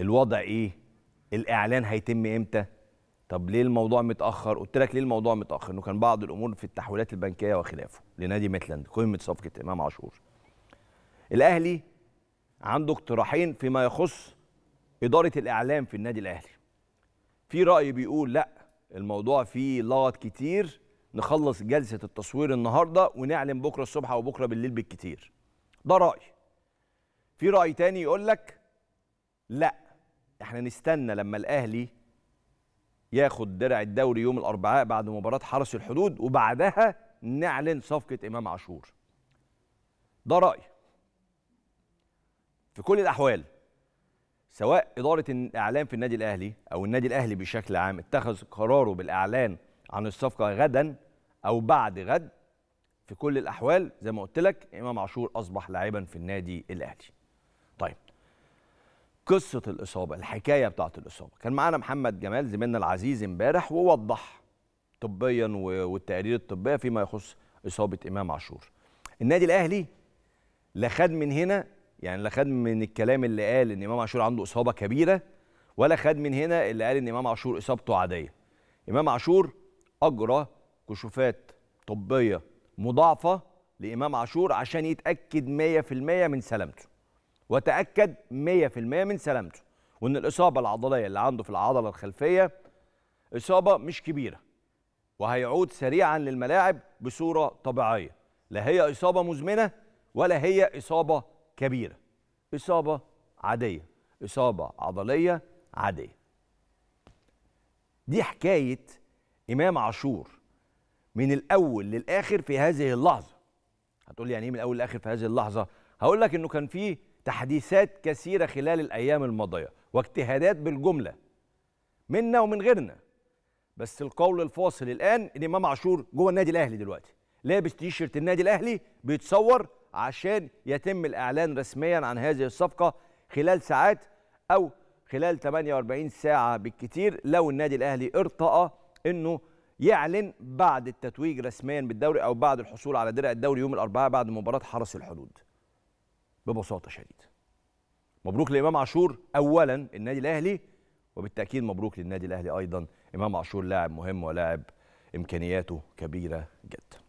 الوضع إيه؟ الإعلان هيتم إمتى؟ طب ليه الموضوع متأخر؟ قلت لك ليه الموضوع متأخر؟ إنه كان بعض الأمور في التحويلات البنكية وخلافه لنادي ميتلاند قمة صفقة إمام عاشور. الأهلي عنده اقتراحين فيما يخص إدارة الإعلام في النادي الأهلي. في رأي بيقول لأ الموضوع فيه لغط كتير نخلص جلسة التصوير النهارده ونعلن بكرة الصبح أو بكرة بالليل بالكتير. ده رأي. في رأي تاني يقول لك لأ إحنا نستنى لما الأهلي ياخد درع الدوري يوم الأربعاء بعد مباراة حرس الحدود وبعدها نعلن صفقة إمام عاشور. ده راي في كل الأحوال سواء إدارة الإعلام في النادي الأهلي أو النادي الأهلي بشكل عام اتخذ قراره بالإعلان عن الصفقة غدا أو بعد غد في كل الأحوال زي ما قلت لك إمام عاشور أصبح لاعبا في النادي الأهلي. طيب قصة الإصابة الحكاية بتاعت الإصابة. كان معانا محمد جمال زميلنا العزيز امبارح ووضح طبيا والتقارير الطبيه فيما يخص إصابة إمام عاشور. النادي الأهلي لا خد من هنا يعني لا خد من الكلام اللي قال إن إمام عاشور عنده إصابة كبيرة ولا خد من هنا اللي قال إن إمام عاشور إصابته عادية. إمام عاشور أجرى كشوفات طبية مضاعفة لإمام عاشور عشان يتأكد 100% من سلامته. وتأكد 100% من سلامته. وإن الإصابة العضلية اللي عنده في العضلة الخلفية إصابة مش كبيرة وهيعود سريعا للملاعب بصورة طبيعية. لا هي إصابة مزمنة ولا هي إصابة كبيرة. إصابة عادية إصابة عضلية عادية. دي حكاية إمام عاشور من الأول للآخر في هذه اللحظة. هتقول لي يعني إيه من الأول للآخر في هذه اللحظة؟ هقول لك إنه كان في تحديثات كثيرة خلال الأيام الماضية واجتهادات بالجملة منا ومن غيرنا. بس القول الفاصل الآن إن إمام عاشور جوه النادي الأهلي دلوقتي لابس تيشيرت النادي الأهلي بيتصور عشان يتم الإعلان رسميا عن هذه الصفقة خلال ساعات أو خلال 48 ساعة بالكثير لو النادي الأهلي ارتأى إنه يعلن بعد التتويج رسميا بالدوري أو بعد الحصول على درع الدوري يوم الأربعاء بعد مباراة حرس الحدود. ببساطة شديدة. مبروك لإمام عاشور اولا النادي الأهلي وبالتأكيد مبروك للنادي الأهلي أيضا. إمام عاشور لاعب مهم ولاعب إمكانياته كبيرة جدا.